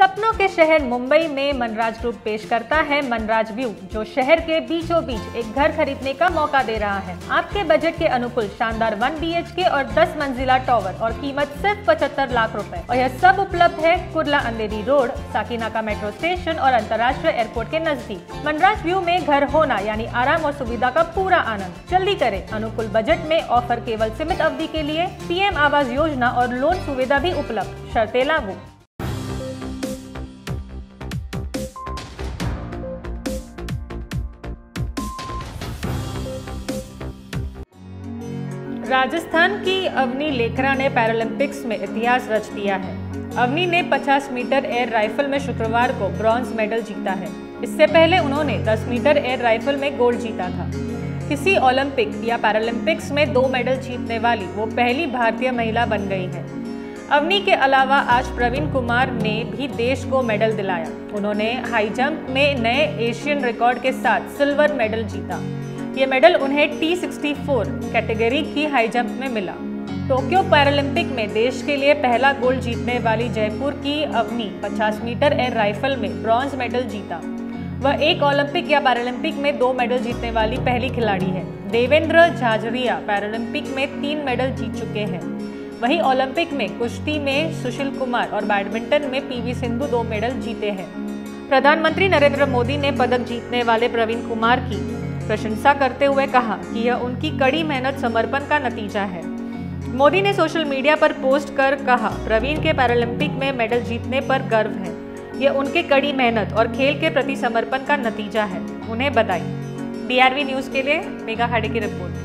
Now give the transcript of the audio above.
सपनों के शहर मुंबई में मनराज ग्रुप पेश करता है मनराज व्यू, जो शहर के बीचों बीच एक घर खरीदने का मौका दे रहा है। आपके बजट के अनुकूल शानदार वन बी के और 10 मंजिला टॉवर और कीमत सिर्फ़ पचहत्तर लाख रुपए। और यह सब उपलब्ध है Kurla Andheri road, Sakinaka metro station और अंतर्राष्ट्रीय एयरपोर्ट के नज़दीक। मनराज व्यू में घर होना, यानी आराम और सुविधा का पूरा आनंद। जल्दी करे। अनुकूल बजट में ऑफ़र केवल सीमित अवधि के लिए। पीएम आवास योजना और लोन सुविधा भी उपलब्ध। शर्ते लागू। राजस्थान की अवनी लेखरा ने पैरालंपिक्स में इतिहास रच दिया है। अवनी ने 50 मीटर एयर राइफल में शुक्रवार को ब्रॉन्ज मेडल जीता है। इससे पहले उन्होंने 10 मीटर एयर राइफल में गोल्ड जीता था। किसी ओलंपिक या पैरालंपिक्स में दो मेडल जीतने वाली वो पहली भारतीय महिला बन गई है। अवनी के अलावा आज प्रवीण कुमार ने भी देश को मेडल दिलाया। उन्होंने हाई जंप में नए एशियन रिकॉर्ड के साथ सिल्वर मेडल जीता। ये मेडल उन्हें टी सिक्सटी कैटेगरी की हाई जंप में मिला। टोक्यो पैरालंपिक में देश के लिए पहला गोल्ड जीतने वाली जयपुर की अवनी 50 मीटर एयर राइफल में ब्रॉन्ज मेडल जीता। वह एक ओलंपिक या पैरालंपिक में दो मेडल जीतने वाली पहली खिलाड़ी है। देवेंद्र झाझरिया पैरालंपिक में तीन मेडल जीत चुके हैं। वहीं ओलंपिक में कुश्ती में सुशील कुमार और बैडमिंटन में पीवी सिंधु दो मेडल जीते हैं। प्रधानमंत्री नरेंद्र मोदी ने पदक जीतने वाले प्रवीण कुमार की प्रशंसा करते हुए कहा कि यह उनकी कड़ी मेहनत समर्पण का नतीजा है। मोदी ने सोशल मीडिया पर पोस्ट कर कहा, प्रवीण के पैरालंपिक में मेडल जीतने पर गर्व है। यह उनके कड़ी मेहनत और खेल के प्रति समर्पण का नतीजा है, उन्हें बताई डीआरवी न्यूज़ के लिए मेगा खाड़े की रिपोर्ट।